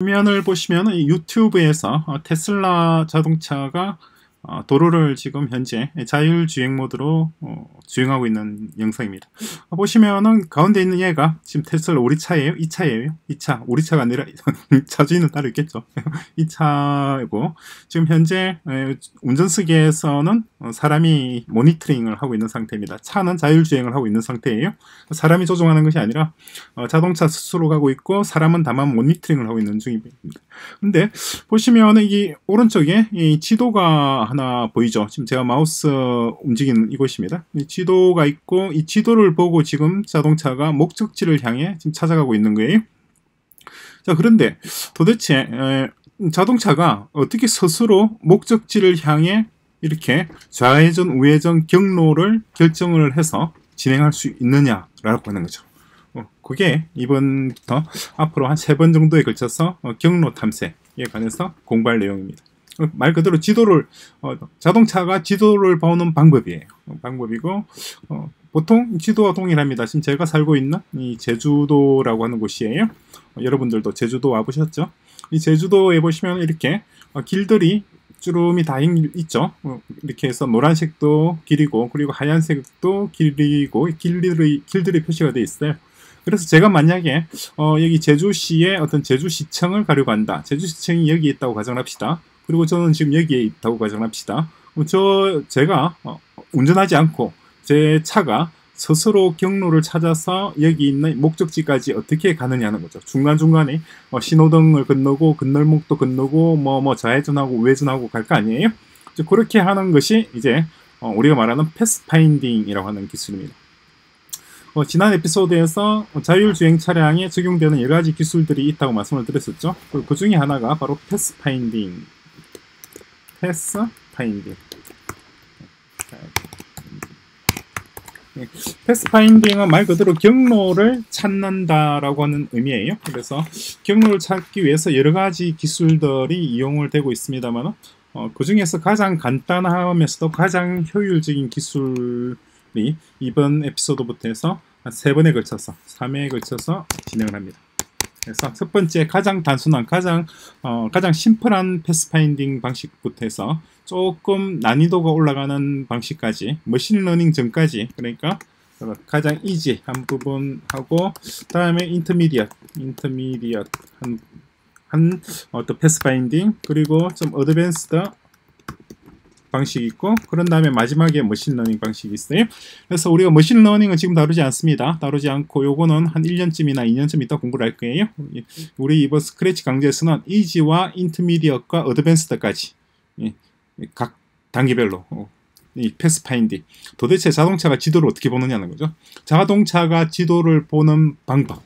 화면을 보시면 유튜브에서 어, 테슬라 자동차가 어, 도로를 지금 현재 자율주행 모드로 어, 주행하고 있는 영상입니다. 보시면은 가운데 있는 얘가 지금 테슬라 우리 차예요? 이 차예요? 이 차, 우리 차가 아니라 차주인은 따로 있겠죠. 이 차고 지금 현재 운전석에서는 어, 사람이 모니터링을 하고 있는 상태입니다. 차는 자율주행을 하고 있는 상태예요. 사람이 조종하는 것이 아니라 자동차 스스로 가고 있고 사람은 다만 모니터링을 하고 있는 중입니다. 근데 보시면은 이 오른쪽에 이 지도가 하나 보이죠? 지금 제가 마우스 움직이는 이곳입니다. 이 지도가 있고 이 지도를 보고 지금 자동차가 목적지를 향해 지금 찾아가고 있는 거예요. 자 그런데 도대체 에, 자동차가 어떻게 스스로 목적지를 향해 이렇게 좌회전 우회전 경로를 결정을 해서 진행할 수 있느냐라고 하는 거죠. 어, 그게 이번부터 앞으로 한 세 번 정도에 걸쳐서 어, 경로 탐색에 관해서 공부할 내용입니다. 말 그대로 지도를 어, 자동차가 지도를 보는 방법이에요. 어, 방법이고 어, 보통 지도와 동일합니다. 지금 제가 살고 있는 이 제주도라고 하는 곳이에요. 어, 여러분들도 제주도 와보셨죠? 이 제주도에 보시면 이렇게 어, 길들이 주름이 다 있죠. 어, 이렇게 해서 노란색도 길이고 그리고 하얀색도 길이고 길들이 길들이 표시가 되어 있어요. 그래서 제가 만약에 어, 여기 제주시의 어떤 제주시청을 가려고 한다. 제주시청이 여기 있다고 가정합시다. 그리고 저는 지금 여기에 있다고 가정합시다. 저 제가 어, 운전하지 않고 제 차가 스스로 경로를 찾아서 여기 있는 목적지까지 어떻게 가느냐는 거죠. 중간중간에 어, 신호등을 건너고 건널목도 건너고 뭐뭐 뭐 좌회전하고 우회전하고 갈 거 아니에요? 그렇게 하는 것이 이제 어, 우리가 말하는 패스파인딩이라고 하는 기술입니다. 어, 지난 에피소드에서 자율주행 차량에 적용되는 여러 가지 기술들이 있다고 말씀을 드렸었죠. 그, 그 중에 하나가 바로 pathfinding path finding path finding은 말 그대로 경로를 찾는다라고 하는 의미예요. 그래서 경로를 찾기 위해서 여러 가지 기술들이 이용을 되고 있습니다만 어, 그 중에서 가장 간단하면서도 가장 효율적인 기술이 이번 에피소드부터 해서 세 번에 걸쳐서 3회에 걸쳐서 진행을 합니다. 그래서 첫 번째 가장 단순한 가장 어, 가장 심플한 pathfinding 방식부터 해서 조금 난이도가 올라가는 방식까지 machine learning 전까지 그러니까 가장 easy 한 부분 하고 다음에 intermediate intermediate 한, 한 어떤 pathfinding 그리고 좀 advanced 방식이 있고 그런 다음에 마지막에 machine learning 방식이 있어요. 그래서 우리가 machine learning은 지금 다루지 않습니다. 다루지 않고 요거는 한 1년쯤이나 2년쯤 있다 공부를 할 거예요. 우리 이번 스크래치 강좌에서는 easy와 intermediate과 advanced까지 각 단계별로 어, 이 pathfinding 도대체 자동차가 지도를 어떻게 보느냐는 거죠. 자동차가 지도를 보는 방법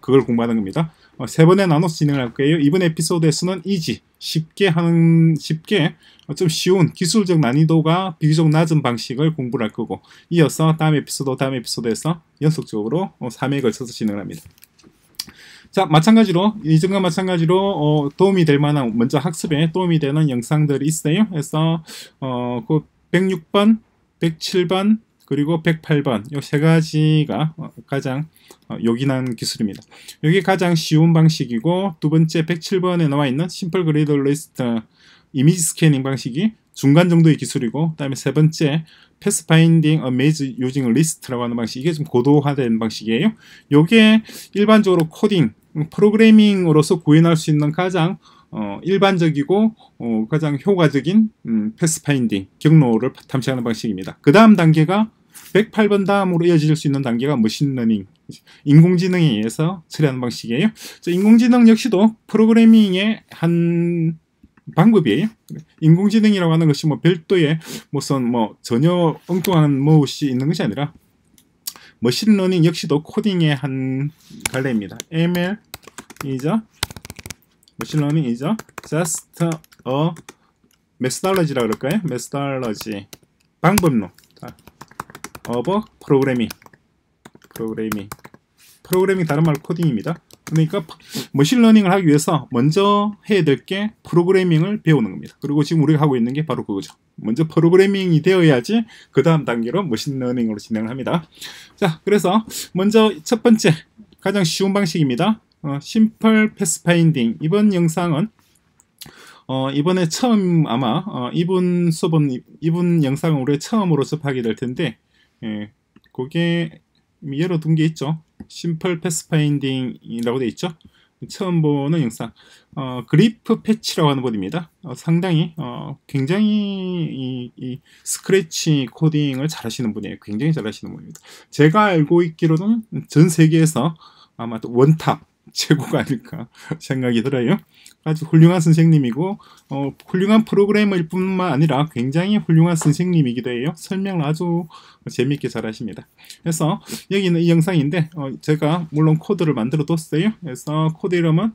그걸 공부하는 겁니다. 어, 세 번에 나눠서 진행할 거예요. 이번 에피소드에서는 easy 쉽게 하는 쉽게 좀 쉬운 기술적 난이도가 비교적 낮은 방식을 공부를 할 거고 이어서 다음 에피소드 다음 에피소드에서 연속적으로 3회에 어, 걸쳐서 진행을 합니다. 자 마찬가지로 이전과 마찬가지로 어, 도움이 될 만한 먼저 학습에 도움이 되는 영상들이 있어요. 그래서 어, 그 106번, 107번, 그리고 108번 이 세 가지가 어, 가장 어, 요긴한 기술입니다. 이게 가장 쉬운 방식이고 두 번째 107번에 나와 있는 심플 그리드 리스트 이미지 스캐닝 방식이 중간 정도의 기술이고 그다음에 세 번째 path finding a maze using list라고 하는 방식 이게 좀 고도화된 방식이에요. 이게 일반적으로 코딩 프로그래밍으로서 구현할 수 있는 가장 어, 일반적이고 어, 가장 효과적인 음, path finding 경로를 탐색하는 방식입니다. 그 다음 단계가 108번 다음으로 이어질 수 있는 단계가 machine learning, 인공지능에 의해서 처리하는 방식이에요. 인공지능 역시도 프로그래밍의 한 방법이에요. 인공지능이라고 하는 것이 뭐 별도의 무슨 뭐 전혀 엉뚱한 무엇이 있는 것이 아니라 machine learning 역시도 코딩의 한 갈래입니다. ML is machine learning is just a methodology라 그럴까요? methodology 방법론 of programming 프로그래밍 프로그래밍 다른 말 코딩입니다. 그러니까 machine learning을 하기 위해서 먼저 해야 될 게 프로그래밍을 배우는 겁니다. 그리고 지금 우리가 하고 있는 게 바로 그거죠. 먼저 프로그래밍이 되어야지 그 다음 단계로 machine learning으로 진행을 합니다. 자, 그래서 먼저 첫 번째 가장 쉬운 방식입니다. 어, simple pathfinding 이번 영상은 어, 이번에 처음 아마 어, 이분 수업은 이분 영상을 우리 처음으로 접하게 될 텐데 예, 그게 열어둔 게 있죠. Simple Pathfinding이라고 돼 있죠. 처음 보는 영상 어, Griffpatch라고 하는 것입니다. 어, 상당히 어, 굉장히 이, 이, 스크래치 코딩을 잘 하시는 분이에요. 굉장히 잘 하시는 분입니다. 제가 알고 있기로는 전 세계에서 아마 원탑 최고가 아닐까 생각이 들어요. 아주 훌륭한 선생님이고 어, 훌륭한 프로그래머일 뿐만 아니라 굉장히 훌륭한 선생님이기도 해요. 설명을 아주 재미있게 잘하십니다. 그래서 여기는 이 영상인데 어, 제가 물론 코드를 만들어 뒀어요. 그래서 코드 이름은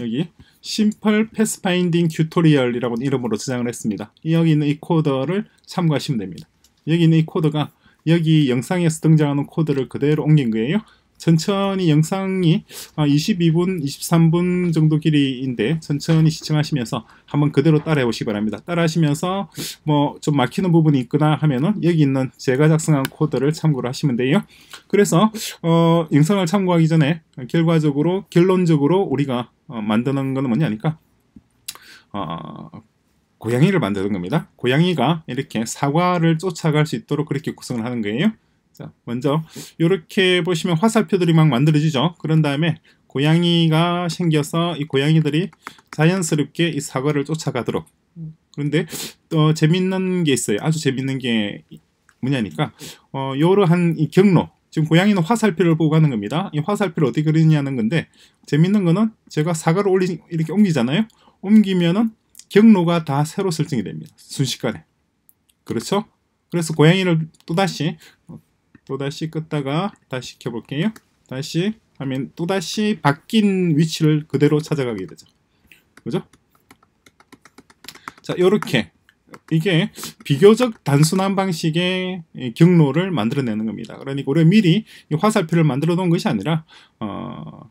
여기 Simple Pathfinding Tutorial이라고 이름으로 저장을 했습니다. 여기 있는 이 코드를 참고하시면 됩니다. 여기 있는 이 코드가 여기 영상에서 등장하는 코드를 그대로 옮긴 거예요. 천천히 영상이 22분, 아, 23분 정도 길이인데 천천히 시청하시면서 한번 그대로 따라해 보시기 바랍니다. 따라 하시면서 뭐 좀 막히는 부분이 있거나 하면은 여기 있는 제가 작성한 코드를 참고를 하시면 돼요. 그래서 어, 영상을 참고하기 전에 결과적으로 결론적으로 우리가 어, 만드는 거는 뭐냐니까 어, 고양이를 만드는 겁니다. 고양이가 이렇게 사과를 쫓아갈 수 있도록 그렇게 구성을 하는 거예요. 자, 먼저 이렇게 보시면 화살표들이 막 만들어지죠. 그런 다음에 고양이가 생겨서 이 고양이들이 자연스럽게 이 사과를 쫓아가도록 그런데 또 재밌는 게 있어요. 아주 재밌는 게 뭐냐니까 어, 이러한 이 경로 지금 고양이는 화살표를 보고 가는 겁니다. 이 화살표를 어떻게 그리냐는 건데 재밌는 거는 제가 사과를 올리 이렇게 옮기잖아요. 옮기면은 경로가 다 새로 설정이 됩니다. 순식간에. 그렇죠? 그래서 고양이를 또다시 또다시 끄다가 다시 켜볼게요. 다시 하면 또다시 바뀐 위치를 그대로 찾아가게 되죠. 그죠? 자, 이렇게 이게 비교적 단순한 방식의 경로를 만들어내는 겁니다. 그러니까 우리가 미리 화살표를 만들어 놓은 것이 아니라 어,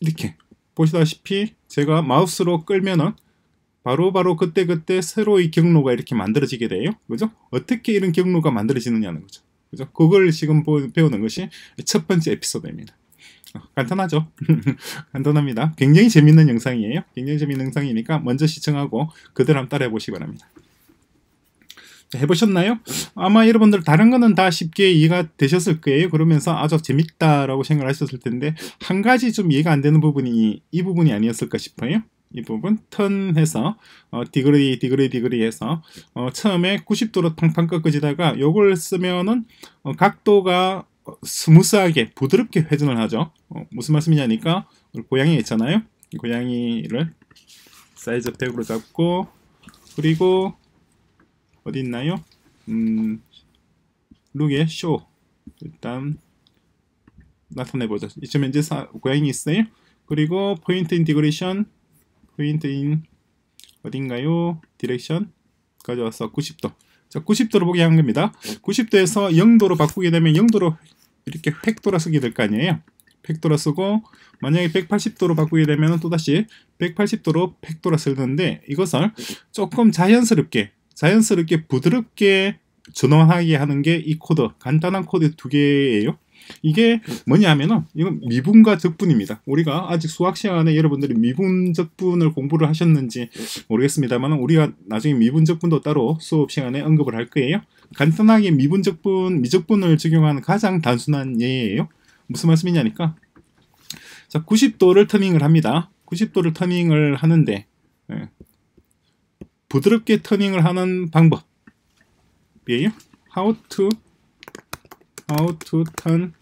이렇게 보시다시피 제가 마우스로 끌면은 바로바로 그때그때 새로의 경로가 이렇게 만들어지게 돼요. 그죠? 어떻게 이런 경로가 만들어지느냐는 거죠. 그죠? 그걸 지금 배우는 것이 첫 번째 에피소드입니다. 어, 간단하죠? 간단합니다. 굉장히 재밌는 영상이에요. 굉장히 재밌는 영상이니까 먼저 시청하고 그대로 한번 따라해 보시기 바랍니다. 해보셨나요? 아마 여러분들 다른 거는 다 쉽게 이해가 되셨을 거예요. 그러면서 아주 재밌다라고 생각하셨을 텐데 한 가지 좀 이해가 안 되는 부분이 이 부분이 아니었을까 싶어요. 이 부분 턴해서 어, 디그리 디그리 디그리 해서 어, 처음에 90도로 팡팡 꺾어지다가 요걸 쓰면은 어, 각도가 스무스하게 부드럽게 회전을 하죠. 어, 무슨 말씀이냐니까 고양이 있잖아요. 고양이를 사이즈 100으로 잡고 그리고 어디 있나요? 음, Looks의 show. 일단 나타내보자 이쯤 현재 고양이 있어요. 그리고 point in direction point in 어딘가요? direction 가져와서 90도. 자 90도로 보게 하는 겁니다. 90도에서 0도로 바꾸게 되면 0도로 이렇게 획 돌아서게 될 거 아니에요? 획 돌아서고 만약에 180도로 바꾸게 되면 또다시 180도로 획 돌아서는데 이것을 조금 자연스럽게 자연스럽게 부드럽게 전환하게 하는 게 이 코드 간단한 코드 두 개예요 이게 뭐냐면은 이건 미분과 적분입니다. 우리가 아직 수학 시간에 여러분들이 미분 적분을 공부를 하셨는지 모르겠습니다만 우리가 나중에 미분 적분도 따로 수업 시간에 언급을 할 거예요. 간단하게 미분 적분, 미적분을 적용하는 가장 단순한 예예요. 무슨 말씀이냐니까 자 90도를 터닝을 합니다. 90도를 터닝을 하는데 예. 부드럽게 터닝을 하는 방법이에요. How to how to turn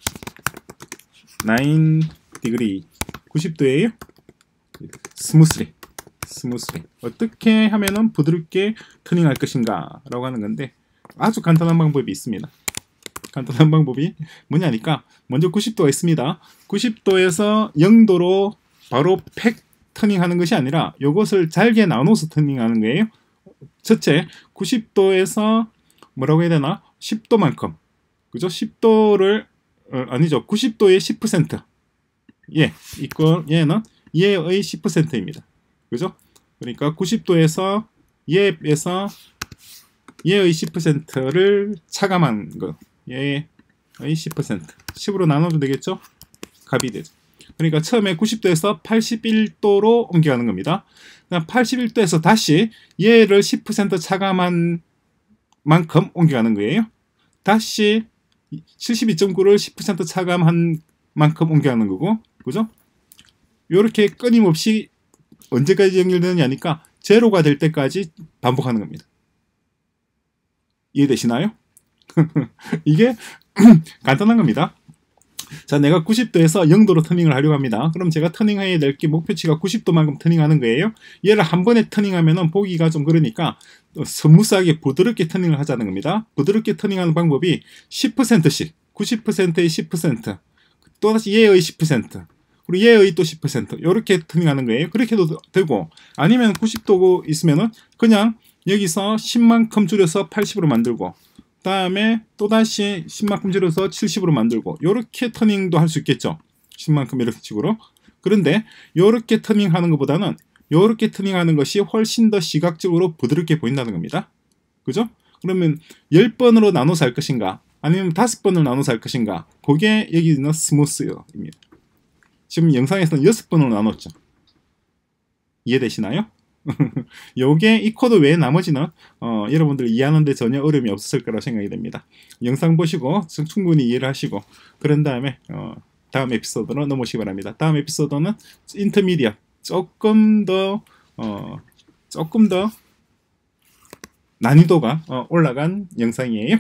9 degree 90도예요? Smoothly. Smoothly. 어떻게 하면은 부드럽게 turning할 것인가? 라고 하는 건데 아주 간단한 방법이 있습니다. 간단한 방법이 뭐냐니까 먼저 90도가 있습니다. 90도에서 0도로 바로 팩 turning하는 것이 아니라 이것을 잘게 나눠서 turning하는 거예요. 첫째 90도에서 뭐라고 해야 되나? 10도만큼 그죠? 10도를 어, 아니죠. 90도의 10% 예, 이거 얘는 얘의 10%입니다. 그죠? 그러니까 90도에서 얘에서 얘의 10%를 차감한 거. 얘의 10% 10으로 나눠도 되겠죠? 값이 되죠. 그러니까 처음에 90도에서 81도로 옮겨가는 겁니다. 81도에서 다시 얘를 10% 차감한 만큼 옮겨가는 거예요. 다시 72.9를 10% 차감한 만큼 옮겨가는 거고, 그죠? 이렇게 끊임없이 언제까지 연결되느냐니까 제로가 될 때까지 반복하는 겁니다. 이해되시나요? 이게 간단한 겁니다. 자, 내가 90도에서 0도로 터닝을 하려고 합니다. 그럼 제가 터닝해야 될 게 목표치가 90도만큼 터닝하는 거예요. 얘를 한 번에 turning하면 보기가 좀 그러니까 스무스하게 부드럽게 turning을 하자는 겁니다. 부드럽게 turning하는 방법이 10%씩, 90%의 10%, 또다시 얘의 10%, 그리고 얘의 또 10% 이렇게 turning하는 거예요. 그렇게 해도 되고 아니면 90도 있으면은 그냥 여기서 10만큼 줄여서 80으로 만들고 다음에 또다시 10만큼 줄여서 70으로 만들고 이렇게 turning도 할 수 있겠죠. 10만큼 이렇게 식으로. 그런데 이렇게 turning하는 것보다는 이렇게 turning하는 것이 훨씬 더 시각적으로 부드럽게 보인다는 겁니다. 그죠? 그러면 10번으로 나눠서 할 것인가 아니면 5번으로 나눠서 할 것인가 그게 여기 있는 smooth입니다. 지금 영상에서는 6번으로 나눴죠. 이해되시나요? 요게 이 코드 외에 나머지는 어, 여러분들 이해하는데 전혀 어려움이 없었을 거라 생각이 됩니다. 영상 보시고 충분히 이해를 하시고 그런 다음에 어, 다음 에피소드로 넘어오시기 바랍니다. 다음 에피소드는 인터미디어 조금 더 어, 조금 더 난이도가 어, 올라간 영상이에요.